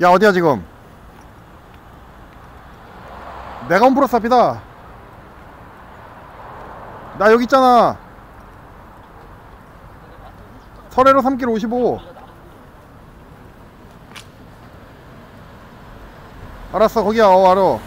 야 어디야 지금? 내가 홈플러스 앞이다. 나 여기 있잖아. 설해로 3km 55 알았어 거기야. 어 알어.